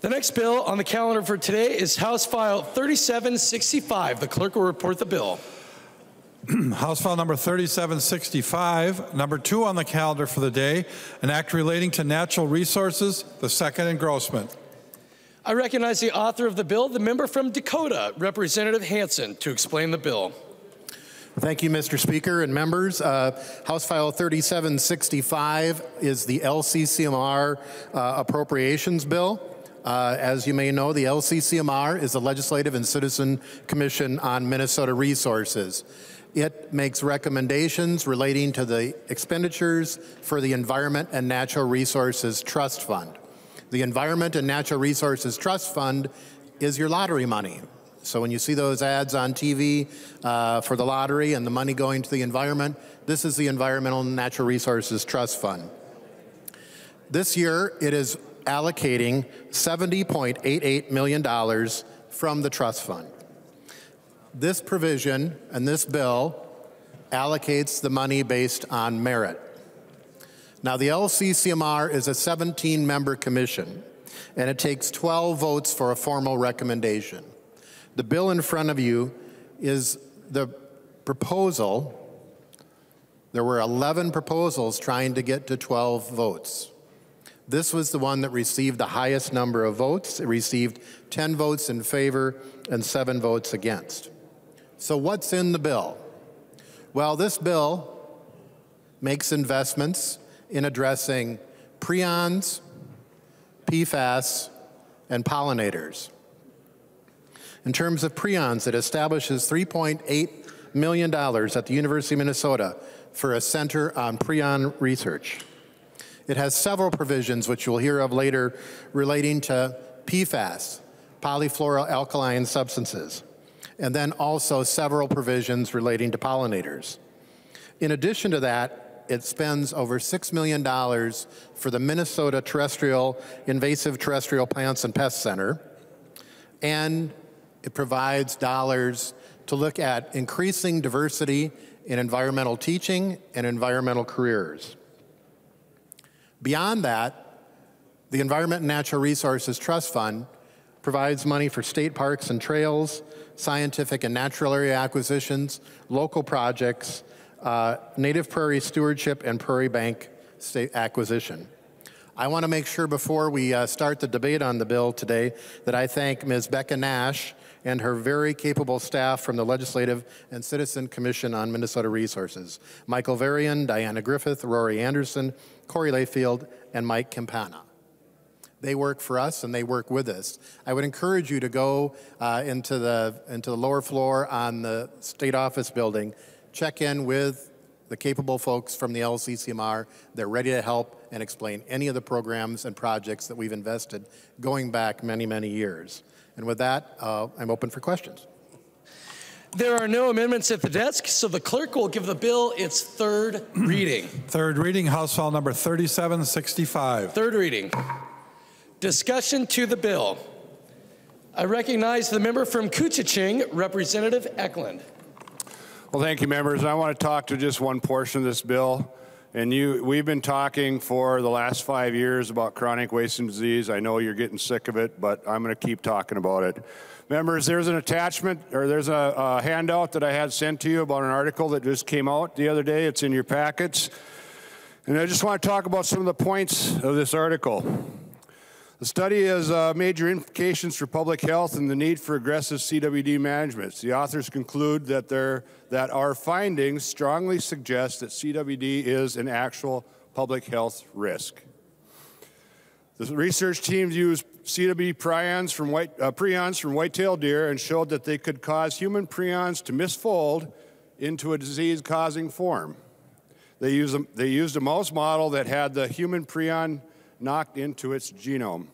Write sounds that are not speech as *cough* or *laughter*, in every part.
The next bill on the calendar for today is House File 3765. The clerk will report the bill. *clears throat* House File Number 3765, number two on the calendar for the day, an act relating to natural resources, the second engrossment. I recognize the author of the bill, the member from Dakota, Representative Hansen, to explain the bill. Thank you, Mr. Speaker and members. Uh, House File 3765 is the LCCMR uh, Appropriations Bill. Uh, as you may know, the LCCMR is the Legislative and Citizen Commission on Minnesota Resources. It makes recommendations relating to the expenditures for the Environment and Natural Resources Trust Fund. The Environment and Natural Resources Trust Fund is your lottery money. So when you see those ads on TV uh, for the lottery and the money going to the environment, this is the Environmental and Natural Resources Trust Fund. This year, it is allocating $70.88 million from the trust fund. This provision and this bill allocates the money based on merit. Now, the LCCMR is a 17 member commission, and it takes 12 votes for a formal recommendation. The bill in front of you is the proposal. There were 11 proposals trying to get to 12 votes. This was the one that received the highest number of votes. It received 10 votes in favor and seven votes against. So, what's in the bill? Well, this bill makes investments in addressing prions, PFAS, and pollinators. In terms of prions, it establishes $3.8 million at the University of Minnesota for a center on prion research. It has several provisions, which you'll hear of later, relating to PFAS, polyfluoroalkyl substances, and then also several provisions relating to pollinators. In addition to that, it spends over $6 million for the Minnesota Terrestrial Invasive Terrestrial Plants and Pest Center, and it provides dollars to look at increasing diversity in environmental teaching and environmental careers. Beyond that, the Environment and Natural Resources Trust Fund provides money for state parks and trails, scientific and natural area acquisitions, local projects, uh, native prairie stewardship, and prairie bank state acquisition. I want to make sure before we uh, start the debate on the bill today that I thank Ms. Becca Nash and her very capable staff from the Legislative and Citizen Commission on Minnesota Resources, Michael Varian, Diana Griffith, Rory Anderson, Corey Layfield, and Mike Campana. They work for us and they work with us. I would encourage you to go uh, into, the, into the lower floor on the state office building check in with the capable folks from the LCCMR. They're ready to help and explain any of the programs and projects that we've invested going back many, many years. And with that, uh, I'm open for questions. There are no amendments at the desk, so the clerk will give the bill its third *clears throat* reading. Third reading, House File Number 3765. Third reading. Discussion to the bill. I recognize the member from Koochiching, Representative Ecklund. Well, thank you, members. I want to talk to just one portion of this bill. And you, we've been talking for the last five years about chronic wasting disease. I know you're getting sick of it, but I'm going to keep talking about it. Members, there's an attachment, or there's a, a handout that I had sent to you about an article that just came out the other day. It's in your packets. And I just want to talk about some of the points of this article. The study has uh, major implications for public health and the need for aggressive CWD management. The authors conclude that, that our findings strongly suggest that CWD is an actual public health risk. The research team used CWD prions from, white, uh, prions from white-tailed deer and showed that they could cause human prions to misfold into a disease-causing form. They used, a, they used a mouse model that had the human prion knocked into its genome.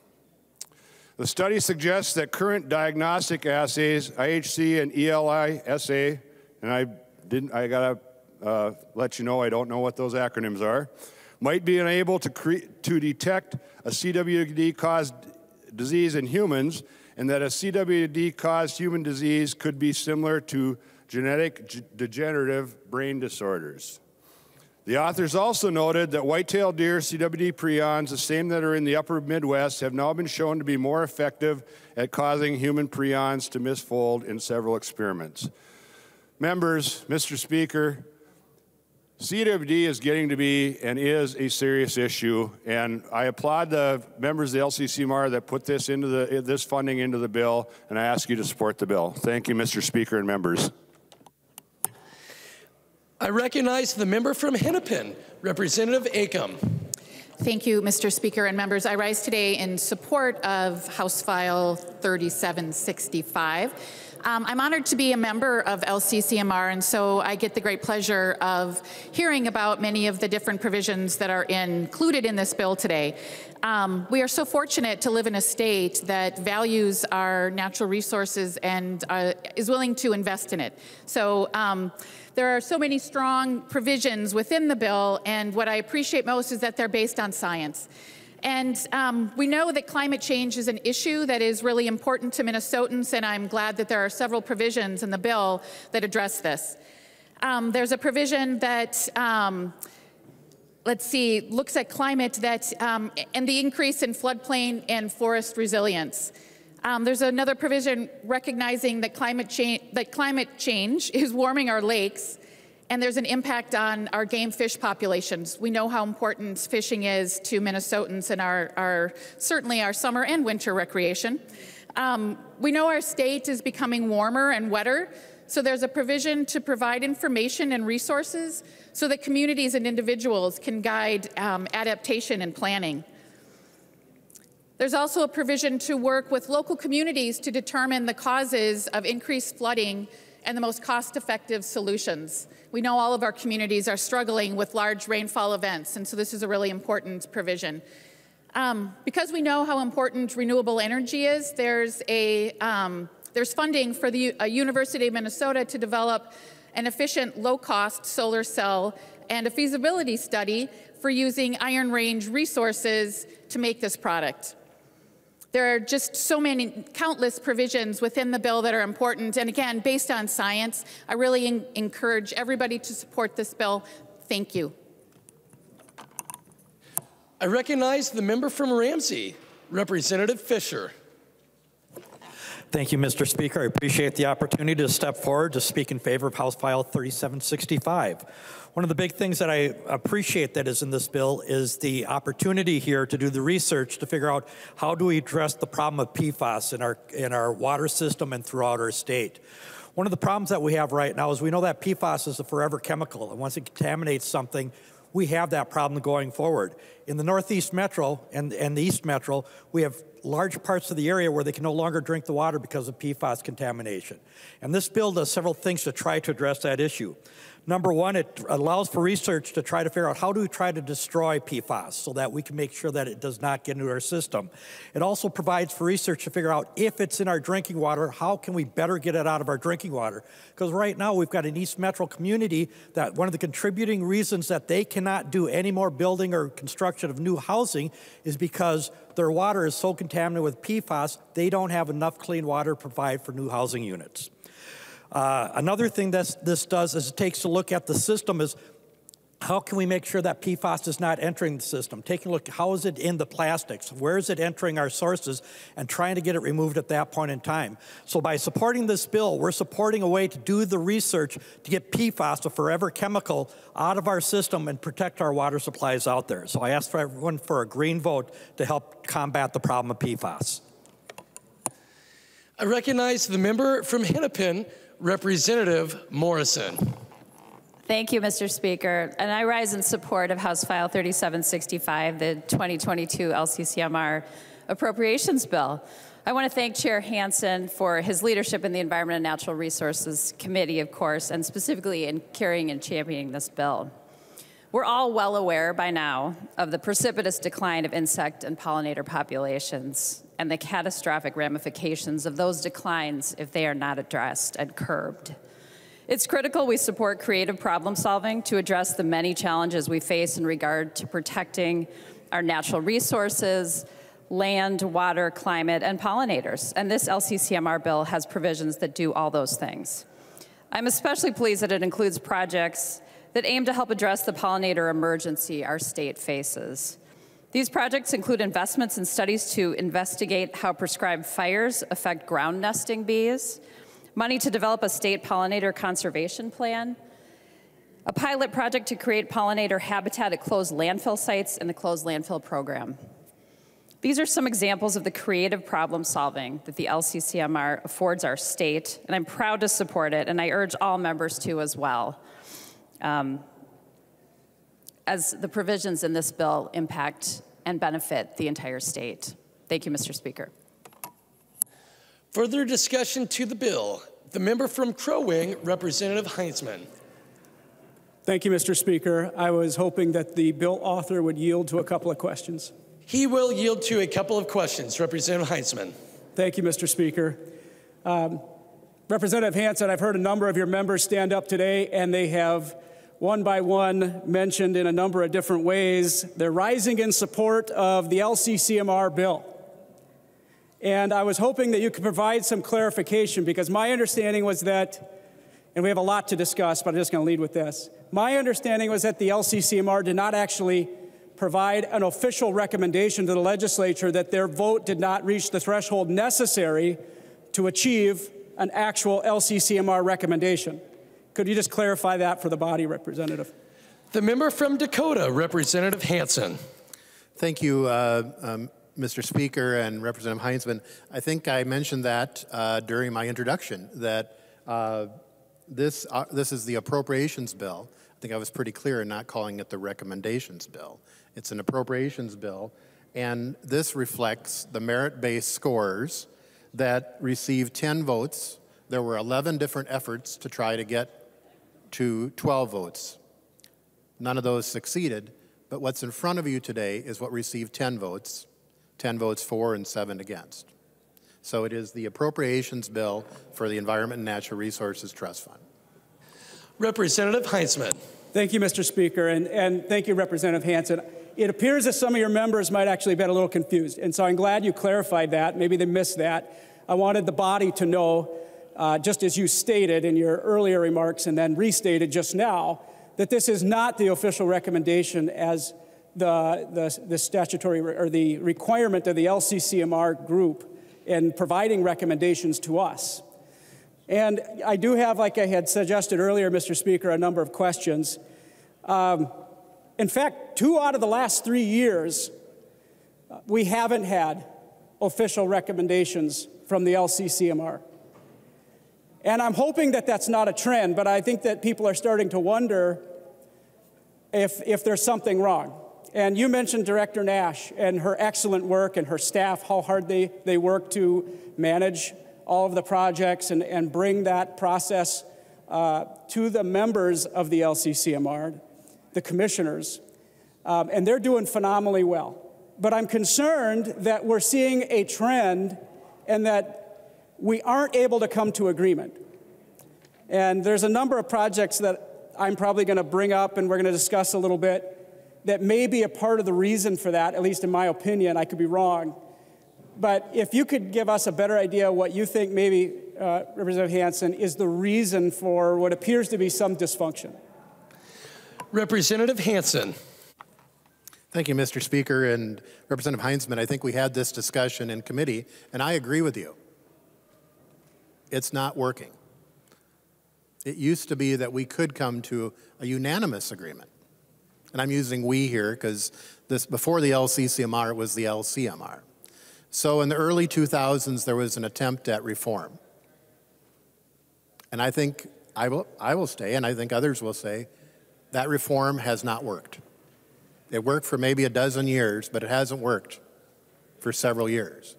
The study suggests that current diagnostic assays, IHC and ELISA, and I didn't, I gotta uh, let you know I don't know what those acronyms are, might be unable to, to detect a CWD-caused disease in humans, and that a CWD-caused human disease could be similar to genetic degenerative brain disorders. The authors also noted that white-tailed deer CWD prions, the same that are in the upper Midwest, have now been shown to be more effective at causing human prions to misfold in several experiments. Members, Mr. Speaker, CWD is getting to be and is a serious issue, and I applaud the members of the LCCMR that put this into the this funding into the bill, and I ask you to support the bill. Thank you, Mr. Speaker and members. I recognize the member from Hennepin, Representative Acomb. Thank you, Mr. Speaker and members. I rise today in support of House File 3765. Um, I'm honored to be a member of LCCMR, and so I get the great pleasure of hearing about many of the different provisions that are included in this bill today. Um, we are so fortunate to live in a state that values our natural resources and uh, is willing to invest in it. So. Um, there are so many strong provisions within the bill, and what I appreciate most is that they're based on science. And um, we know that climate change is an issue that is really important to Minnesotans, and I'm glad that there are several provisions in the bill that address this. Um, there's a provision that, um, let's see, looks at climate that, um, and the increase in floodplain and forest resilience. Um, there's another provision recognizing that climate, cha that climate change is warming our lakes and there's an impact on our game fish populations. We know how important fishing is to Minnesotans and our, our certainly our summer and winter recreation. Um, we know our state is becoming warmer and wetter, so there's a provision to provide information and resources so that communities and individuals can guide um, adaptation and planning. There's also a provision to work with local communities to determine the causes of increased flooding and the most cost-effective solutions. We know all of our communities are struggling with large rainfall events, and so this is a really important provision. Um, because we know how important renewable energy is, there's, a, um, there's funding for the uh, University of Minnesota to develop an efficient, low-cost solar cell and a feasibility study for using Iron Range resources to make this product. There are just so many, countless provisions within the bill that are important. And again, based on science, I really encourage everybody to support this bill. Thank you. I recognize the member from Ramsey, Representative Fischer. Thank you, Mr. Speaker. I appreciate the opportunity to step forward to speak in favor of House File 3765. One of the big things that I appreciate that is in this bill is the opportunity here to do the research to figure out how do we address the problem of PFAS in our, in our water system and throughout our state. One of the problems that we have right now is we know that PFAS is a forever chemical, and once it contaminates something, we have that problem going forward. In the Northeast Metro and, and the East Metro, we have large parts of the area where they can no longer drink the water because of PFAS contamination. And this bill does several things to try to address that issue. Number one, it allows for research to try to figure out how do we try to destroy PFAS so that we can make sure that it does not get into our system. It also provides for research to figure out if it's in our drinking water, how can we better get it out of our drinking water? Because right now we've got an East Metro community that one of the contributing reasons that they cannot do any more building or construction of new housing is because their water is so contaminated with PFAS, they don't have enough clean water to provide for new housing units. Uh, another thing that this does is it takes a look at the system is how can we make sure that PFAS is not entering the system? Taking a look, how is it in the plastics? Where is it entering our sources? And trying to get it removed at that point in time. So by supporting this bill, we're supporting a way to do the research to get PFAS, a forever chemical, out of our system and protect our water supplies out there. So I ask for everyone for a green vote to help combat the problem of PFAS. I recognize the member from Hennepin, Representative Morrison. Thank you, Mr. Speaker. And I rise in support of House File 3765, the 2022 LCCMR appropriations bill. I want to thank Chair Hansen for his leadership in the Environment and Natural Resources Committee, of course, and specifically in carrying and championing this bill. We're all well aware by now of the precipitous decline of insect and pollinator populations and the catastrophic ramifications of those declines if they are not addressed and curbed. It's critical we support creative problem solving to address the many challenges we face in regard to protecting our natural resources, land, water, climate, and pollinators. And this LCCMR bill has provisions that do all those things. I'm especially pleased that it includes projects that aim to help address the pollinator emergency our state faces. These projects include investments and studies to investigate how prescribed fires affect ground nesting bees, money to develop a state pollinator conservation plan, a pilot project to create pollinator habitat at closed landfill sites, and the closed landfill program. These are some examples of the creative problem solving that the LCCMR affords our state, and I'm proud to support it, and I urge all members to as well um, as the provisions in this bill impact and benefit the entire state. Thank you, Mr. Speaker. Further discussion to the bill. The member from Crow Wing, Representative Heintzeman. Thank you, Mr. Speaker. I was hoping that the bill author would yield to a couple of questions. He will yield to a couple of questions. Representative Heintzeman. Thank you, Mr. Speaker. Um, Representative Hansen, I've heard a number of your members stand up today, and they have one by one mentioned in a number of different ways. They're rising in support of the LCCMR bill. And I was hoping that you could provide some clarification because my understanding was that, and we have a lot to discuss, but I'm just going to lead with this. My understanding was that the LCCMR did not actually provide an official recommendation to the legislature that their vote did not reach the threshold necessary to achieve an actual LCCMR recommendation. Could you just clarify that for the body, Representative? The member from Dakota, Representative Hansen. Thank you, uh, um, Mr. Speaker and Representative Heintzeman. I think I mentioned that uh, during my introduction, that uh, this, uh, this is the appropriations bill. I think I was pretty clear in not calling it the recommendations bill. It's an appropriations bill, and this reflects the merit-based scores that received 10 votes. There were 11 different efforts to try to get to 12 votes. None of those succeeded, but what's in front of you today is what received 10 votes, 10 votes for and 7 against. So it is the appropriations bill for the Environment and Natural Resources Trust Fund. Representative Heintzeman. Thank you, Mr. Speaker, and, and thank you, Representative Hansen. It appears that some of your members might actually have been a little confused, and so I'm glad you clarified that. Maybe they missed that. I wanted the body to know uh, just as you stated in your earlier remarks and then restated just now, that this is not the official recommendation as the, the, the statutory or the requirement of the LCCMR group in providing recommendations to us. And I do have, like I had suggested earlier, Mr. Speaker, a number of questions. Um, in fact, two out of the last three years, we haven't had official recommendations from the LCCMR. And I'm hoping that that's not a trend, but I think that people are starting to wonder if, if there's something wrong. And you mentioned Director Nash and her excellent work and her staff, how hard they, they work to manage all of the projects and, and bring that process uh, to the members of the LCCMR, the commissioners. Um, and they're doing phenomenally well. But I'm concerned that we're seeing a trend and that we aren't able to come to agreement. And there's a number of projects that I'm probably going to bring up and we're going to discuss a little bit that may be a part of the reason for that, at least in my opinion. I could be wrong. But if you could give us a better idea what you think maybe, uh, Representative Hansen, is the reason for what appears to be some dysfunction. Representative Hansen. Thank you, Mr. Speaker. And Representative Heintzeman, I think we had this discussion in committee, and I agree with you it's not working. It used to be that we could come to a unanimous agreement. And I'm using we here because this before the LCCMR it was the LCMR. So in the early 2000s there was an attempt at reform. And I think I will, I will stay, and I think others will say, that reform has not worked. It worked for maybe a dozen years, but it hasn't worked for several years.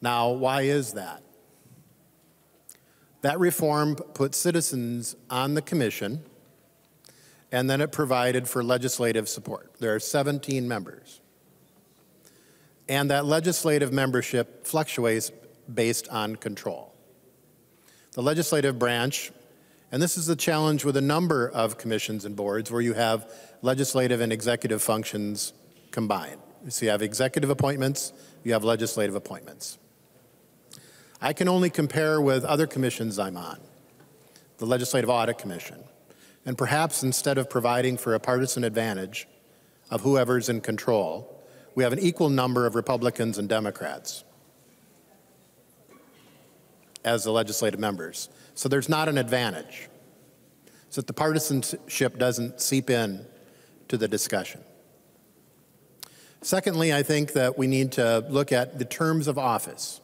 Now, why is that? That reform put citizens on the commission, and then it provided for legislative support. There are 17 members. And that legislative membership fluctuates based on control. The legislative branch, and this is the challenge with a number of commissions and boards where you have legislative and executive functions combined. So you have executive appointments, you have legislative appointments. I can only compare with other commissions I'm on, the Legislative Audit Commission. And perhaps instead of providing for a partisan advantage of whoever's in control, we have an equal number of Republicans and Democrats as the legislative members. So there's not an advantage. So that the partisanship doesn't seep in to the discussion. Secondly, I think that we need to look at the terms of office.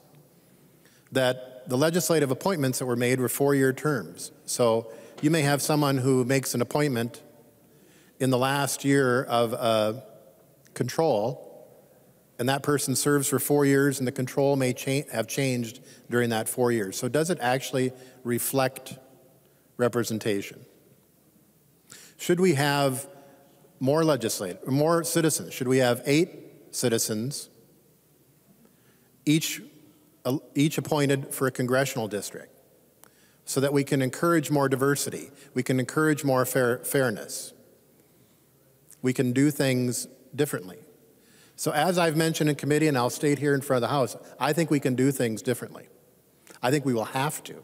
That the legislative appointments that were made were four-year terms. So you may have someone who makes an appointment in the last year of uh, control, and that person serves for four years, and the control may cha have changed during that four years. So does it actually reflect representation? Should we have more legislators, more citizens? Should we have eight citizens, each, uh, each appointed for a congressional district, so that we can encourage more diversity, we can encourage more fair, fairness, we can do things differently. So as I've mentioned in committee, and I'll state here in front of the House, I think we can do things differently. I think we will have to.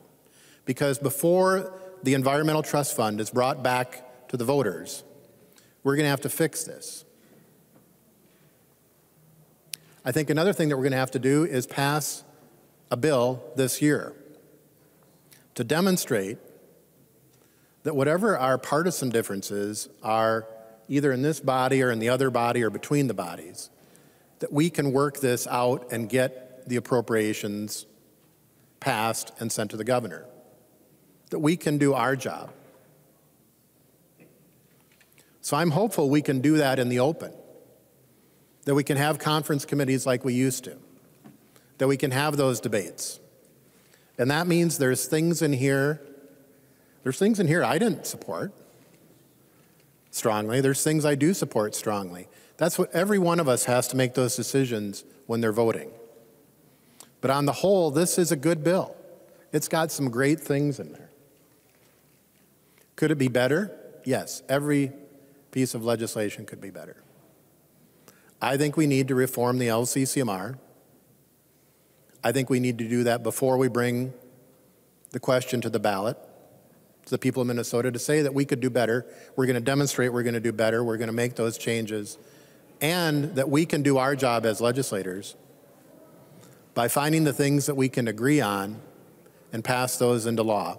Because before the Environmental Trust Fund is brought back to the voters, we're going to have to fix this. I think another thing that we're going to have to do is pass a bill this year to demonstrate that whatever our partisan differences are, either in this body or in the other body or between the bodies, that we can work this out and get the appropriations passed and sent to the governor. That we can do our job. So I'm hopeful we can do that in the open. That we can have conference committees like we used to. That we can have those debates. And that means there's things in here, there's things in here I didn't support strongly. There's things I do support strongly. That's what every one of us has to make those decisions when they're voting. But on the whole, this is a good bill. It's got some great things in there. Could it be better? Yes, every piece of legislation could be better. I think we need to reform the LCCMR. I think we need to do that before we bring the question to the ballot to the people of Minnesota to say that we could do better. We're going to demonstrate we're going to do better. We're going to make those changes. And that we can do our job as legislators by finding the things that we can agree on and pass those into law.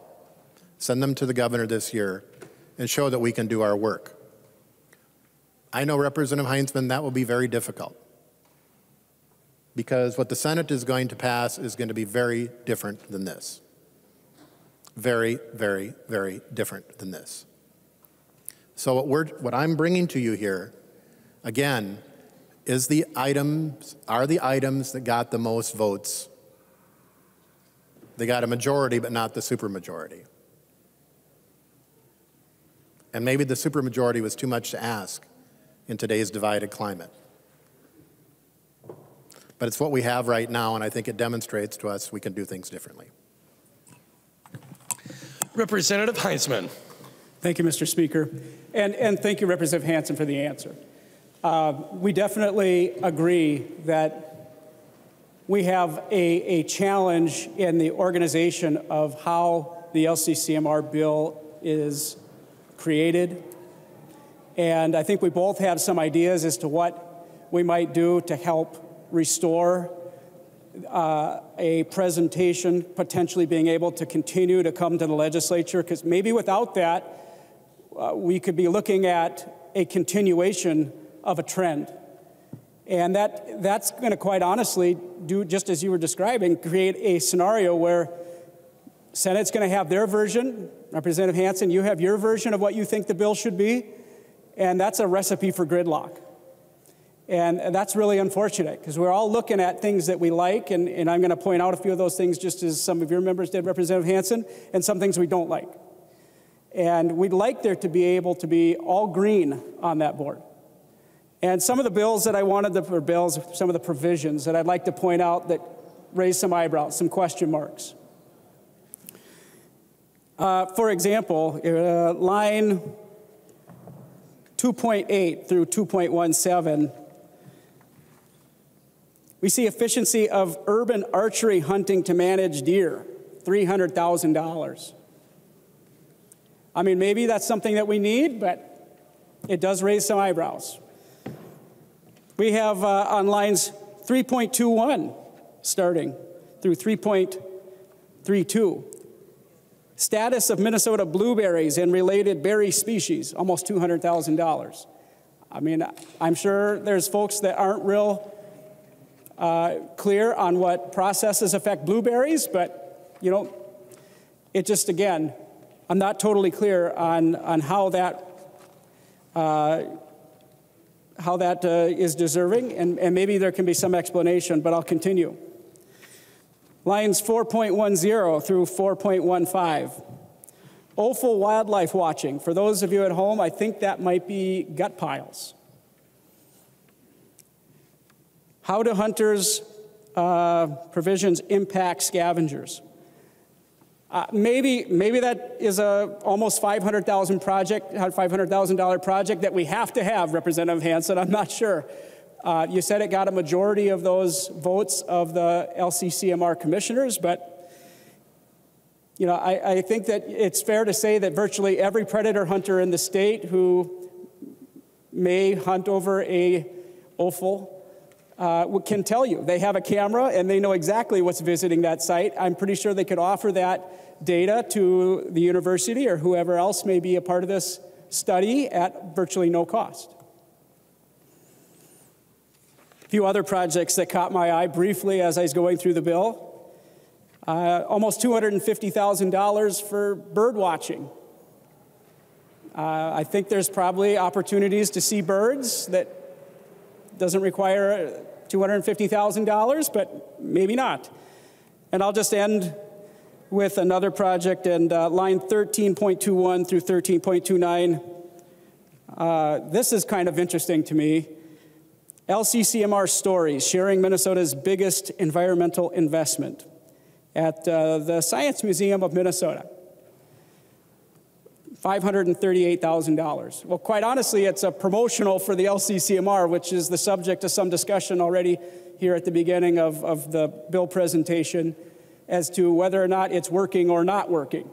Send them to the governor this year and show that we can do our work. I know, Representative Heintzeman, that will be very difficult because what the Senate is going to pass is going to be very different than this. Very, very, very different than this. So what, we're, what I'm bringing to you here, again, is the items, are the items that got the most votes. They got a majority, but not the supermajority. And maybe the supermajority was too much to ask in today's divided climate. But it's what we have right now, and I think it demonstrates to us we can do things differently. Representative Heintzeman. Thank you, Mr. Speaker. And, and thank you, Representative Hansen, for the answer. Uh, we definitely agree that we have a, a challenge in the organization of how the LCCMR bill is created. And I think we both have some ideas as to what we might do to help restore uh, a presentation potentially being able to continue to come to the legislature, because maybe without that, uh, we could be looking at a continuation of a trend. And that, that's going to quite honestly do, just as you were describing, create a scenario where Senate's going to have their version. Representative Hansen, you have your version of what you think the bill should be. And that's a recipe for gridlock. And that's really unfortunate because we're all looking at things that we like, and, and I'm going to point out a few of those things just as some of your members did, Representative Hansen, and some things we don't like. And we'd like there to be able to be all green on that board. And some of the bills that I wanted, or bills, some of the provisions that I'd like to point out that raise some eyebrows, some question marks. Uh, for example, uh, line 2.8 through 2.17 we see efficiency of urban archery hunting to manage deer, $300,000. I mean, maybe that's something that we need, but it does raise some eyebrows. We have uh, on lines 3.21 starting through 3.32. Status of Minnesota blueberries and related berry species, almost $200,000. I mean, I'm sure there's folks that aren't real uh, clear on what processes affect blueberries, but, you know, it just, again, I'm not totally clear on, on how that, uh, how that uh, is deserving, and, and maybe there can be some explanation, but I'll continue. Lines 4.10 through 4.15. Offal wildlife watching. For those of you at home, I think that might be gut piles. How do hunters' uh, provisions impact scavengers? Uh, maybe, maybe that is a almost 500,000 project, $500,000 project that we have to have, Representative Hansen. I'm not sure. Uh, you said it got a majority of those votes of the LCCMR commissioners, but you know, I, I, think that it's fair to say that virtually every predator hunter in the state who may hunt over a offal uh, can tell you. They have a camera and they know exactly what's visiting that site. I'm pretty sure they could offer that data to the university or whoever else may be a part of this study at virtually no cost. A few other projects that caught my eye briefly as I was going through the bill. Uh, almost $250,000 for bird watching. Uh, I think there's probably opportunities to see birds that doesn't require $250,000, but maybe not. And I'll just end with another project and uh, line 13.21 through 13.29. Uh, this is kind of interesting to me. LCCMR Stories, sharing Minnesota's biggest environmental investment at uh, the Science Museum of Minnesota. $538,000. Well, quite honestly, it's a promotional for the LCCMR, which is the subject of some discussion already here at the beginning of, of the bill presentation as to whether or not it's working or not working.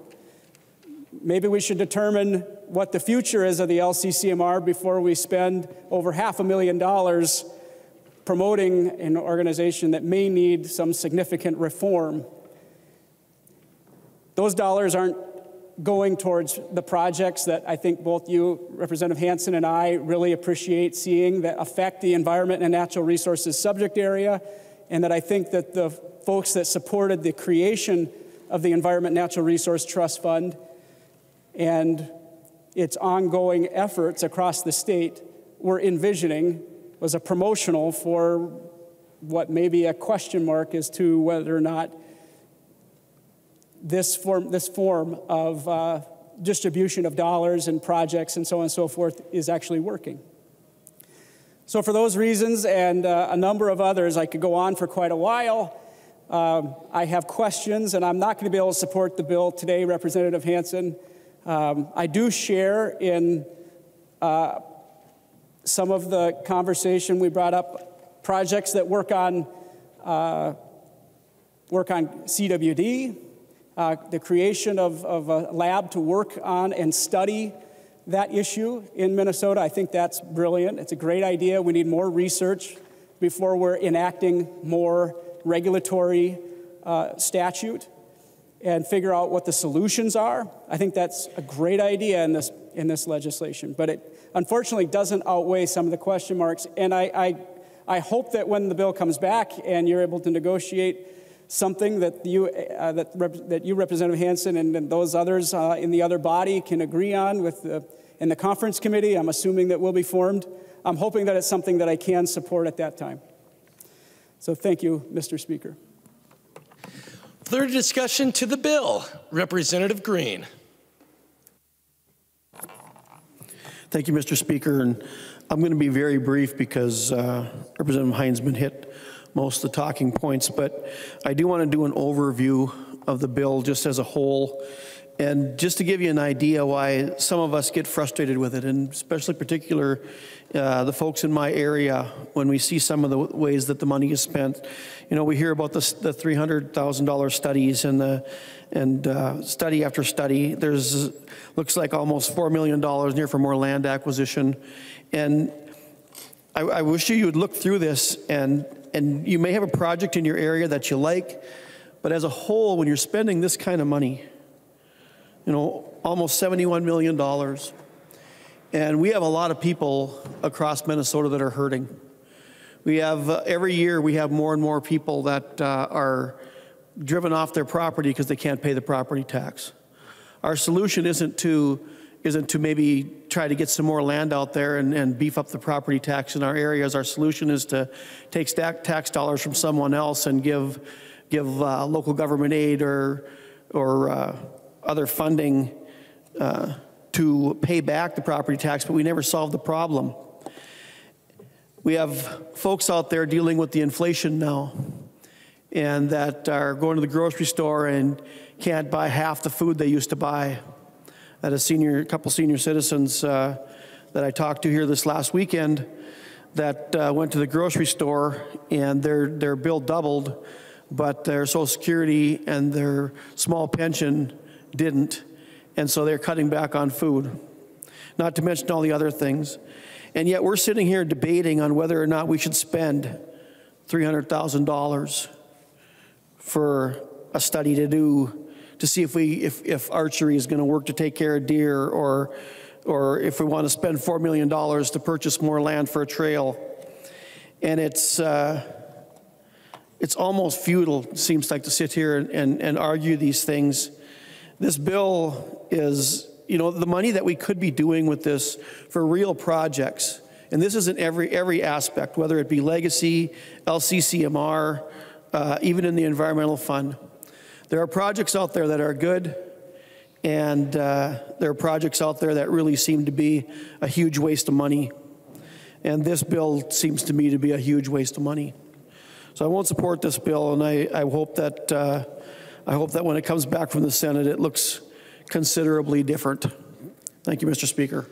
Maybe we should determine what the future is of the LCCMR before we spend over half a million dollars promoting an organization that may need some significant reform those dollars aren't going towards the projects that I think both you, Representative Hansen, and I really appreciate seeing that affect the environment and natural resources subject area, and that I think that the folks that supported the creation of the Environment Natural Resource Trust Fund and its ongoing efforts across the state were envisioning was a promotional for what may be a question mark as to whether or not this form, this form of uh, distribution of dollars and projects and so on and so forth is actually working. So, for those reasons and uh, a number of others, I could go on for quite a while. Um, I have questions, and I'm not going to be able to support the bill today, Representative Hansen. Um, I do share in uh, some of the conversation we brought up projects that work on uh, work on CWD, uh, the creation of, of a lab to work on and study that issue in Minnesota. I think that's brilliant. It's a great idea. We need more research before we're enacting more regulatory uh, statute and figure out what the solutions are. I think that's a great idea in this, in this legislation, but it unfortunately doesn't outweigh some of the question marks. And I, I, I hope that when the bill comes back and you're able to negotiate something that you, uh, that, rep- that you, Representative Hansen, and, and those others uh, in the other body can agree on with the, in the conference committee. I'm assuming that will be formed. I'm hoping that it's something that I can support at that time. So thank you, Mr. Speaker. Third discussion to the bill. Representative Green. Thank you, Mr. Speaker. And I'm going to be very brief because uh, Representative Heintzeman hit most of the talking points, but I do want to do an overview of the bill just as a whole And just to give you an idea why some of us get frustrated with it, and especially particular uh, the folks in my area, when we see some of the ways that the money is spent, you know, we hear about the, the $300,000 studies and the and uh, study after study. There's looks like almost $4 million near for more land acquisition. And I, I wish you would look through this and, and you may have a project in your area that you like, but as a whole, when you're spending this kind of money, you know, almost $71 million, and we have a lot of people across Minnesota that are hurting. We have, uh, every year, we have more and more people that uh, are driven off their property because they can't pay the property tax. Our solution isn't to isn't to maybe try to get some more land out there and, and beef up the property tax in our areas. Our solution is to take tax dollars from someone else and give give uh, local government aid or or uh, other funding uh, to pay back the property tax, but we never solve the problem. We have folks out there dealing with the inflation now and that are going to the grocery store and can't buy half the food they used to buy. At a senior, couple senior citizens uh, that I talked to here this last weekend that uh, went to the grocery store and their, their bill doubled, but their Social Security and their small pension didn't. And so they're cutting back on food, not to mention all the other things. And yet we're sitting here debating on whether or not we should spend $300,000 for a study to do to see if we if, if archery is going to work to take care of deer or or if we want to spend $4 million to purchase more land for a trail. And it's, uh, it's almost futile, it seems like, to sit here and, and, argue these things. This bill is, you know, the money that we could be doing with this for real projects, and this is in every, every aspect, whether it be legacy, LCCMR, uh, even in the environmental fund. There are projects out there that are good, and uh, there are projects out there that really seem to be a huge waste of money. And this bill seems to me to be a huge waste of money. So I won't support this bill, and I, I hope that uh, I hope that when it comes back from the Senate, it looks considerably different. Thank you, Mr. Speaker.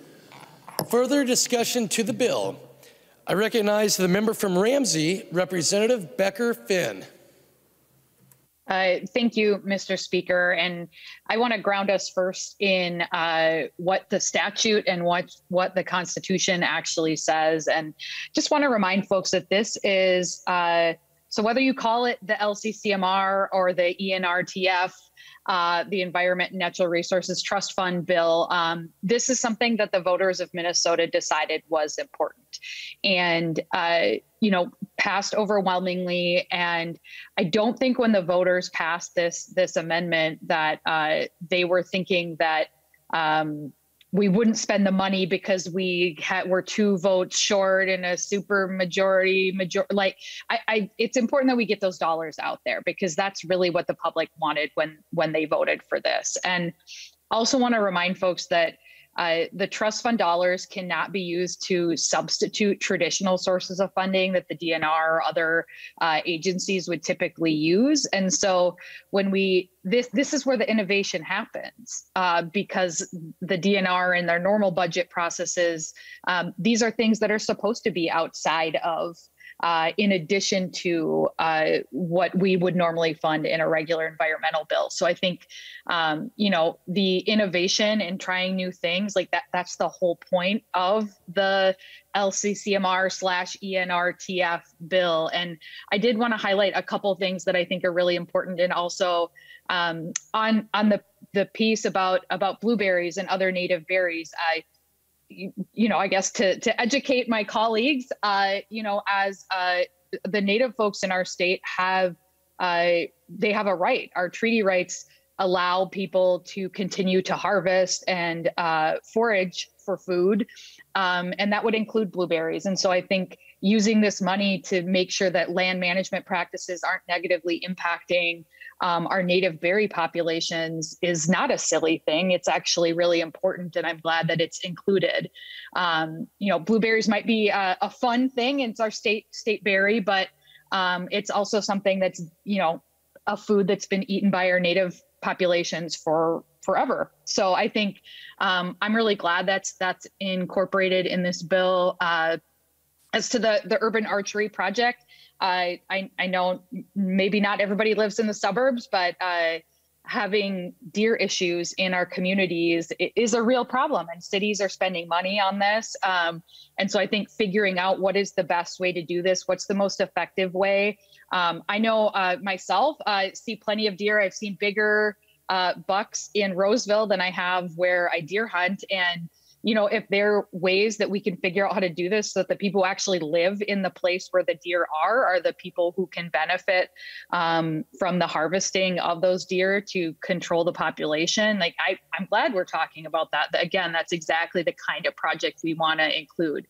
Further discussion to the bill. I recognize the member from Ramsey, Representative Becker Finn. Uh, thank you, Mr. Speaker. And I want to ground us first in uh, what the statute and what, what the Constitution actually says. And just want to remind folks that this is, uh, so whether you call it the LCCMR or the ENRTF, uh, the Environment and Natural Resources Trust Fund bill. Um, this is something that the voters of Minnesota decided was important, and uh, you know passed overwhelmingly. And I don't think when the voters passed this this amendment that uh, they were thinking that. Um, we wouldn't spend the money because we had were two votes short in a super majority major like I, I it's important that we get those dollars out there because that's really what the public wanted when when they voted for this and also want to remind folks that uh, the trust fund dollars cannot be used to substitute traditional sources of funding that the DNR or other uh, agencies would typically use. And so when we this this is where the innovation happens uh, because the DNR and their normal budget processes um, these are things that are supposed to be outside of uh, in addition to uh, what we would normally fund in a regular environmental bill. So I think, um, you know, the innovation and trying new things like that, that's the whole point of the LCCMR slash ENRTF bill. And I did want to highlight a couple things that I think are really important and also um, on, on the, the piece about, about blueberries and other native berries. I, you know, I guess to to educate my colleagues, uh, you know, as uh, the Native folks in our state have, uh, they have a right. Our treaty rights allow people to continue to harvest and uh, forage for food, um, and that would include blueberries. And so I think using this money to make sure that land management practices aren't negatively impacting um, our native berry populations is not a silly thing. It's actually really important, and I'm glad that it's included. Um, you know, blueberries might be a, a, fun thing. It's our state state berry, but um, it's also something that's you know a food that's been eaten by our native populations for forever. So I think um, I'm really glad that's that's incorporated in this bill. Uh, as to the the urban archery project, uh, I I know maybe not everybody lives in the suburbs, but uh, having deer issues in our communities is a real problem and cities are spending money on this um, and so i think figuring out what is the best way to do this what's the most effective way um, i know uh, myself i uh, see plenty of deer i've seen bigger uh, bucks in roseville than i have where i deer hunt and you know, if there are ways that we can figure out how to do this so that the people who actually live in the place where the deer are are the people who can benefit um, from the harvesting of those deer to control the population. Like I, I'm glad we're talking about that. Again, that's exactly the kind of project we want to include.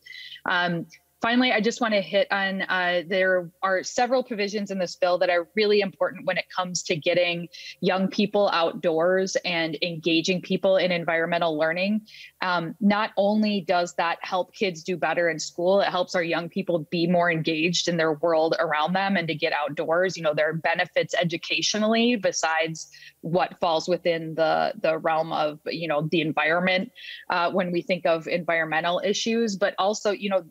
Um, Finally, I just want to hit on uh, there are several provisions in this bill that are really important when it comes to getting young people outdoors and engaging people in environmental learning. Um, not only does that help kids do better in school, it helps our young people be more engaged in their world around them and to get outdoors. You know, there are benefits educationally besides what falls within the the realm of you know the environment uh, when we think of environmental issues, but also you know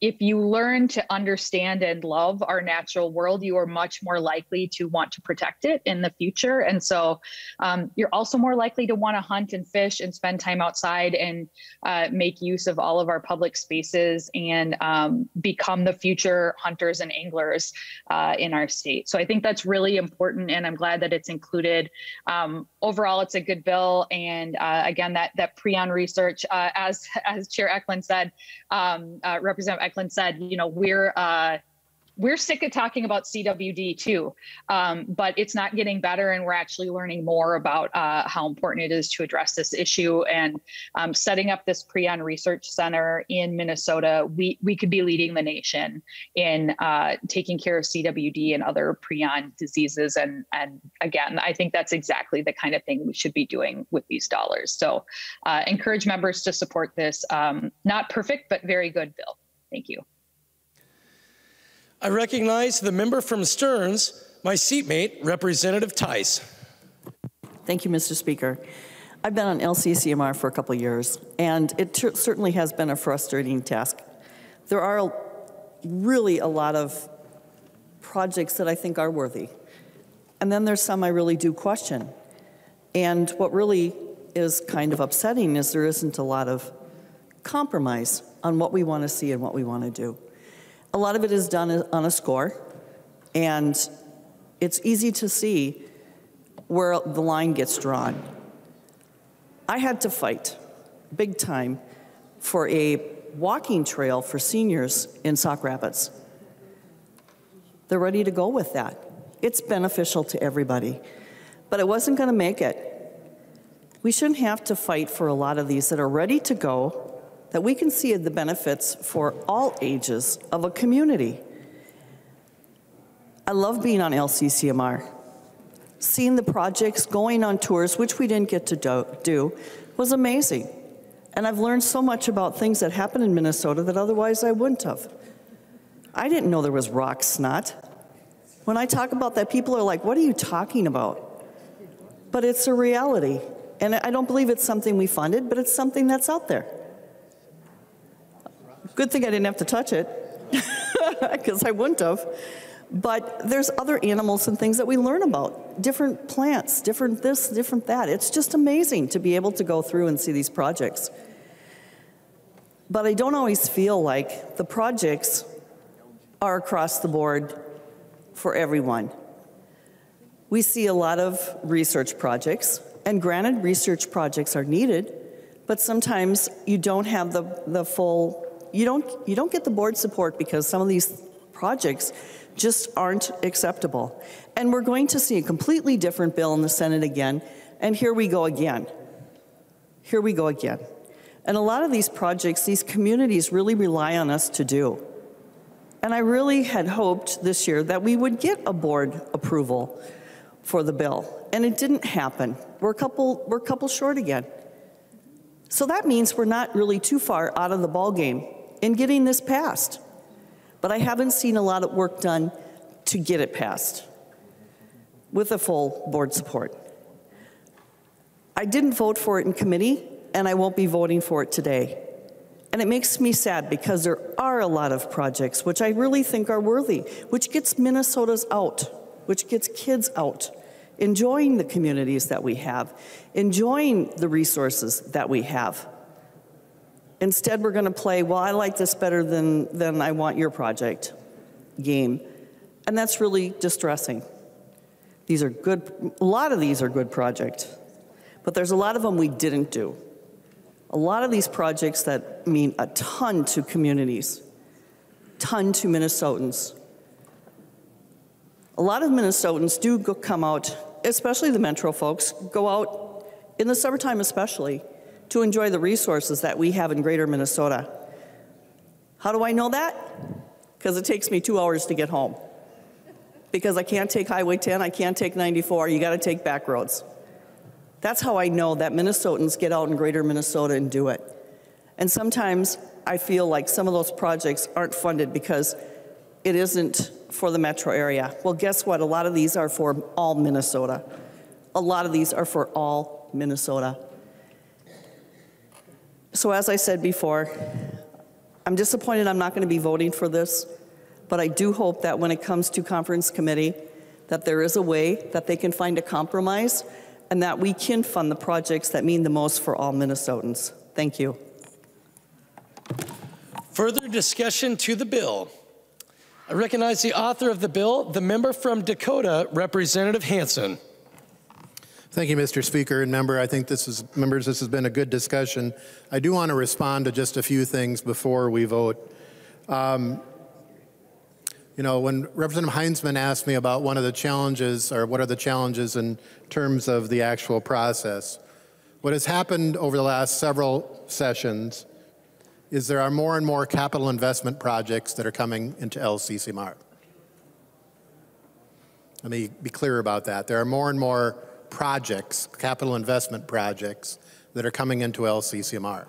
if you learn to understand and love our natural world, you are much more likely to want to protect it in the future. And so um, you're also more likely to want to hunt and fish and spend time outside and uh, make use of all of our public spaces and um, become the future hunters and anglers uh, in our state. So I think that's really important, and I'm glad that it's included. Um, overall, it's a good bill, and uh, again, that that Prion research, uh, as as Chair Ecklund said, um, uh, Representative Ecklund said, you know, we're uh, we're sick of talking about CWD too, um, but it's not getting better, and we're actually learning more about uh, how important it is to address this issue. And um, setting up this Prion Research Center in Minnesota, we we could be leading the nation in uh, taking care of CWD and other prion diseases. And and again, I think that's exactly the kind of thing we should be doing with these dollars. So, uh, encourage members to support this. Um, not perfect, but very good bill. Thank you. I recognize the member from Stearns, my seatmate, Representative Theis. Thank you, Mr. Speaker. I've been on LCCMR for a couple years, and it certainly has been a frustrating task. There are really a lot of projects that I think are worthy, and then there's some I really do question. And what really is kind of upsetting is there isn't a lot of compromise on what we want to see and what we want to do. A lot of it is done on a score, and it's easy to see where the line gets drawn. I had to fight big time for a walking trail for seniors in Sauk Rapids. They're ready to go with that. It's beneficial to everybody, but it wasn't going to make it. We shouldn't have to fight for a lot of these that are ready to go that we can see the benefits for all ages of a community. I love being on LCCMR. Seeing the projects, going on tours, which we didn't get to do, do, was amazing. And I've learned so much about things that happen in Minnesota that otherwise I wouldn't have. I didn't know there was rock snot. When I talk about that, people are like, what are you talking about? But it's a reality. And I don't believe it's something we funded, but it's something that's out there. Good thing I didn't have to touch it, *laughs* because I wouldn't have. But there's other animals and things that we learn about, different plants, different this, different that. It's just amazing to be able to go through and see these projects. But I don't always feel like the projects are across the board for everyone. We see a lot of research projects, and granted, research projects are needed, but sometimes you don't have the, the full you don't, you don't get the board support because some of these projects just aren't acceptable. And we're going to see a completely different bill in the Senate again, and here we go again. Here we go again. And a lot of these projects, these communities really rely on us to do. And I really had hoped this year that we would get a board approval for the bill, and it didn't happen. We're a couple, we're a couple short again. So that means we're not really too far out of the ball game in getting this passed. But I haven't seen a lot of work done to get it passed with a full board support. I didn't vote for it in committee, and I won't be voting for it today. And it makes me sad because there are a lot of projects which I really think are worthy, which gets Minnesotans out, which gets kids out, enjoying the communities that we have, enjoying the resources that we have. Instead, we're going to play, well, I like this better than, than I want your project game. And that's really distressing. These are good, a lot of these are good projects, but there's a lot of them we didn't do. A lot of these projects that mean a ton to communities, ton to Minnesotans. A lot of Minnesotans do go, come out, especially the Metro folks, go out in the summertime especially, to enjoy the resources that we have in greater Minnesota. How do I know that? Because it takes me two hours to get home. Because I can't take Highway 10, I can't take 94, you gotta take back roads. That's how I know that Minnesotans get out in greater Minnesota and do it. And sometimes I feel like some of those projects aren't funded because it isn't for the metro area. Well, guess what? A lot of these are for all Minnesota. A lot of these are for all Minnesota. So, as I said before, I'm disappointed I'm not going to be voting for this, but I do hope that when it comes to conference committee, that there is a way that they can find a compromise and that we can fund the projects that mean the most for all Minnesotans. Thank you. Further discussion to the bill. I recognize the author of the bill, the member from Dakota, Representative Hansen. Thank you, Mr. Speaker and member. I think this is, members, this has been a good discussion. I do want to respond to just a few things before we vote. Um, you know, when Representative Heintzeman asked me about one of the challenges, or what are the challenges in terms of the actual process, what has happened over the last several sessions is there are more and more capital investment projects that are coming into LCCMR. Let me be clear about that. There are more and more projects, capital investment projects, that are coming into LCCMR.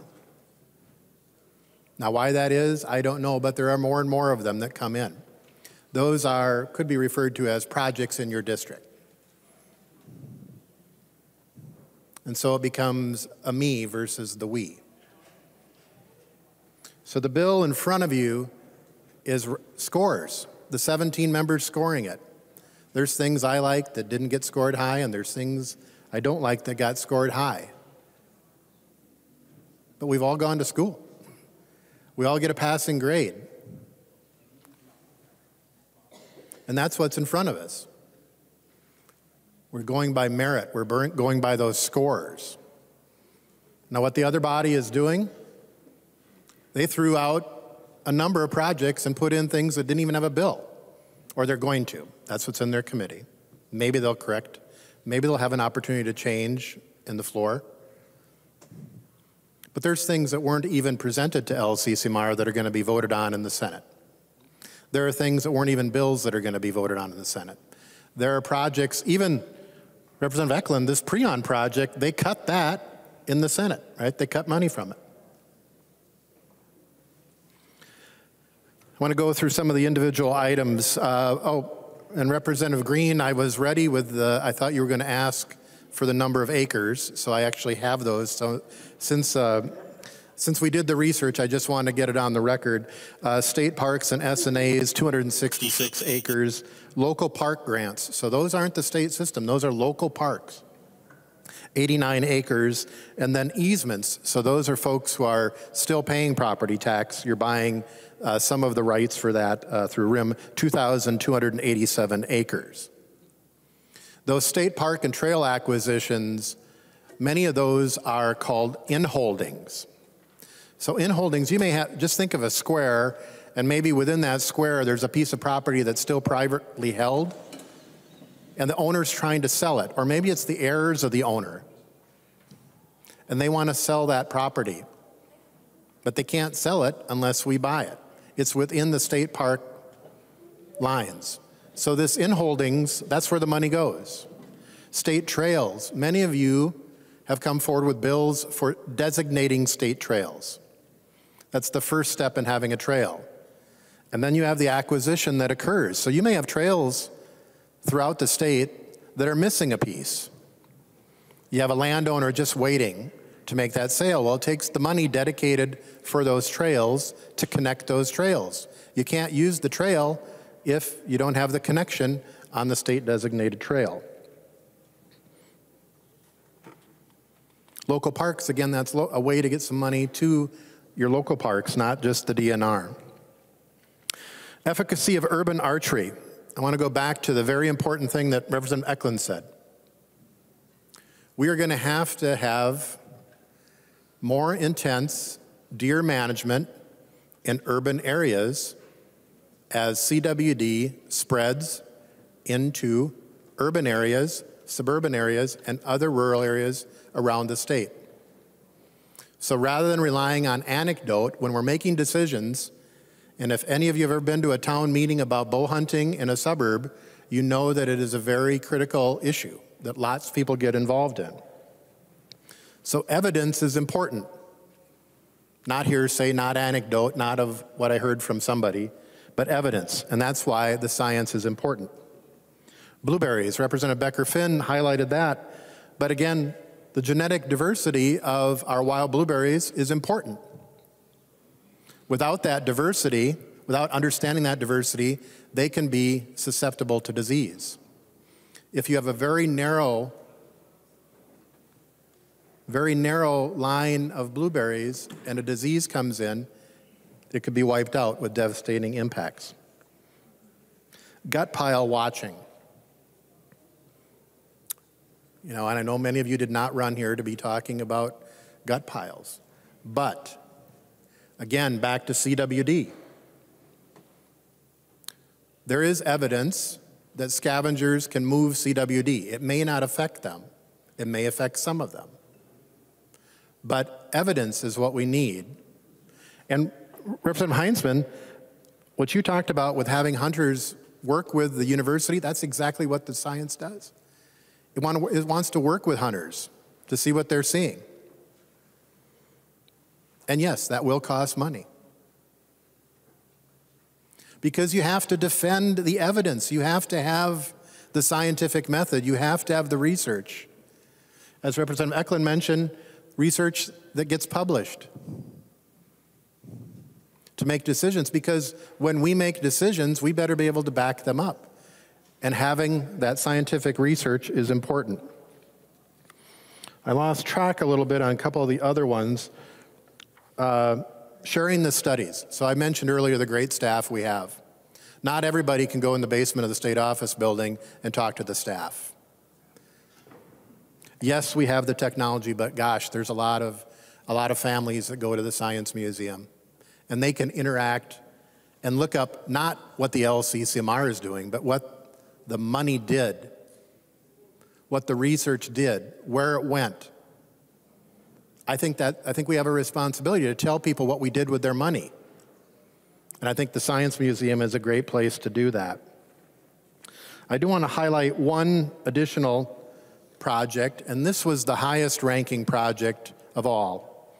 Now, why that is, I don't know, but there are more and more of them that come in. Those are, could be referred to as projects in your district. And so it becomes a me versus the we. So the bill in front of you is scores, the 17 members scoring it. There's things I like that didn't get scored high, and there's things I don't like that got scored high. But we've all gone to school. We all get a passing grade. And that's what's in front of us. We're going by merit, we're going by those scores. Now, what the other body is doing, they threw out a number of projects and put in things that didn't even have a bill, or they're going to. That's what's in their committee. Maybe they'll correct, maybe they'll have an opportunity to change in the floor. But there's things that weren't even presented to LCCMR that are going to be voted on in the Senate. There are things that weren't even bills that are going to be voted on in the Senate. There are projects, even Representative Ecklund, this Prion project, they cut that in the Senate, right? They cut money from it. I want to go through some of the individual items. Uh, oh, and Representative Green, I was ready with the, I thought you were going to ask for the number of acres, so I actually have those. So since uh, since we did the research, I just wanted to get it on the record. Uh, state parks and SNAs, 266 acres. Local park grants, so those aren't the state system, those are local parks. 89 acres, and then easements. So those are folks who are still paying property tax. You're buying uh, some of the rights for that uh, through RIM, 2,287 acres. Those state park and trail acquisitions, many of those are called in holdings. So in holdings, you may have, just think of a square, and maybe within that square, there's a piece of property that's still privately held, and the owner's trying to sell it. Or maybe it's the heirs of the owner, and they want to sell that property. But they can't sell it unless we buy it. It's within the state park lines. So this in holdings, that's where the money goes. State trails, many of you have come forward with bills for designating state trails. That's the first step in having a trail. And then you have the acquisition that occurs. So you may have trails throughout the state that are missing a piece. You have a landowner just waiting to make that sale. Well, it takes the money dedicated for those trails to connect those trails. You can't use the trail if you don't have the connection on the state designated trail. Local parks, again, that's a way to get some money to your local parks, not just the DNR. Efficacy of urban archery. I want to go back to the very important thing that Representative Ecklund said. We are going to have to have more intense deer management in urban areas as CWD spreads into urban areas, suburban areas, and other rural areas around the state. So rather than relying on anecdote when we're making decisions, and if any of you have ever been to a town meeting about bow hunting in a suburb, you know that it is a very critical issue that lots of people get involved in. So evidence is important. Not hearsay, not anecdote, not of what I heard from somebody, but evidence. And that's why the science is important. Blueberries, Representative Becker Finn highlighted that. But again, the genetic diversity of our wild blueberries is important. Without that diversity, without understanding that diversity, they can be susceptible to disease. If you have a very narrow, very narrow line of blueberries and a disease comes in, it could be wiped out with devastating impacts. Gut pile watching. You know, and I know many of you did not run here to be talking about gut piles. But, again, back to CWD. There is evidence that scavengers can move CWD. It may not affect them, it may affect some of them. But evidence is what we need. And Representative Heintzeman, what you talked about with having hunters work with the university, that's exactly what the science does. It wants to work with hunters to see what they're seeing. And yes, that will cost money. Because you have to defend the evidence, you have to have the scientific method, you have to have the research. As Representative Ecklund mentioned, research that gets published to make decisions because when we make decisions, we better be able to back them up. And having that scientific research is important. I lost track a little bit on a couple of the other ones. Uh, sharing the studies. So I mentioned earlier the great staff we have. Not everybody can go in the basement of the state office building and talk to the staff. Yes, we have the technology, but gosh, there's a lot of, a lot of families that go to the Science Museum and they can interact and look up not what the LCCMR is doing, but what the money did, what the research did, where it went. I think that I think we have a responsibility to tell people what we did with their money. And I think the Science Museum is a great place to do that. I do want to highlight one additional project, and this was the highest ranking project of all.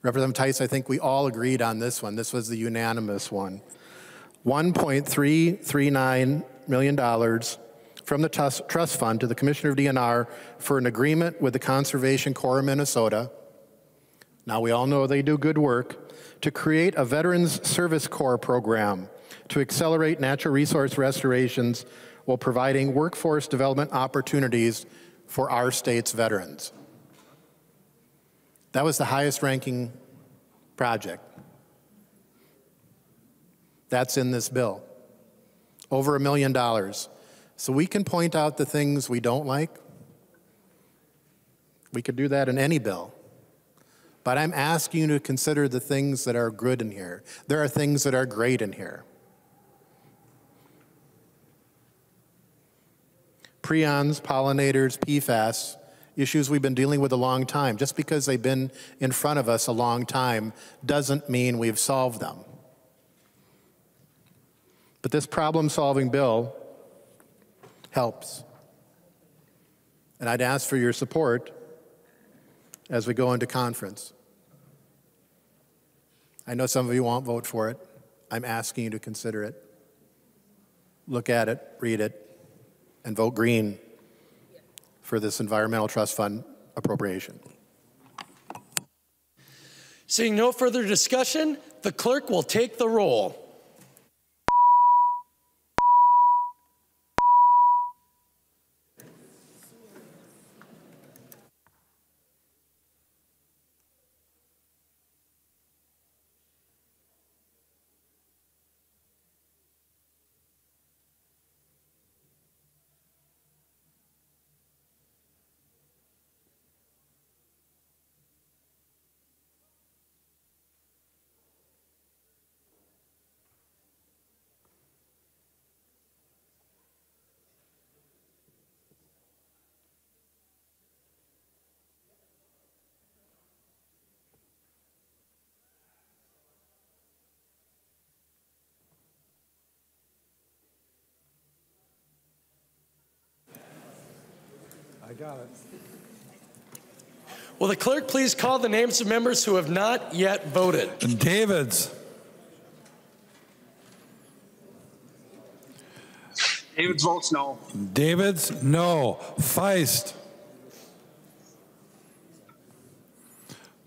Representative Theis, I think we all agreed on this one. This was the unanimous one. $1.339 million from the trust fund to the Commissioner of DNR for an agreement with the Conservation Corps of Minnesota. Now, we all know they do good work to create a Veterans Service Corps program to accelerate natural resource restorations while providing workforce development opportunities for our state's veterans. That was the highest ranking project. That's in this bill. Over a million dollars. So we can point out the things we don't like. We could do that in any bill. But I'm asking you to consider the things that are good in here. There are things that are great in here. Prions, pollinators, PFAS, issues we've been dealing with a long time. Just because they've been in front of us a long time doesn't mean we've solved them. But this problem solving bill helps. And I'd ask for your support as we go into conference. I know some of you won't vote for it. I'm asking you to consider it. Look at it, read it, and vote green for this environmental trust fund appropriation. Seeing no further discussion, the clerk will take the roll. I got it. Will the clerk please call the names of members who have not yet voted? Davids. Davids votes no. Davids, no. Feist.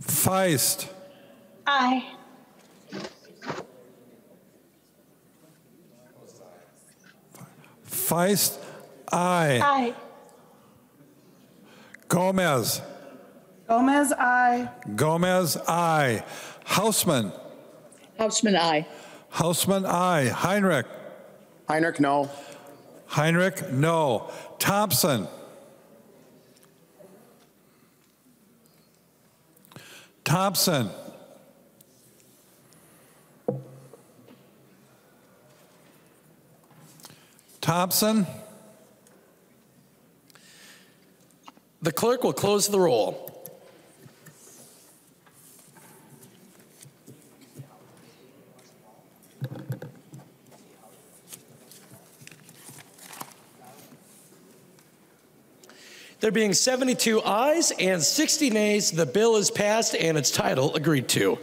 Feist. Aye. Feist, aye. Aye. Gomez. Gomez, aye. Gomez, aye. Hausman. Hausman, aye. Hausman, aye. Heinrich. Heinrich, no. Heinrich, no. Thompson. Thompson. Thompson. The clerk will close the roll. There being 72 ayes and 60 nays, the bill is passed and its title agreed to.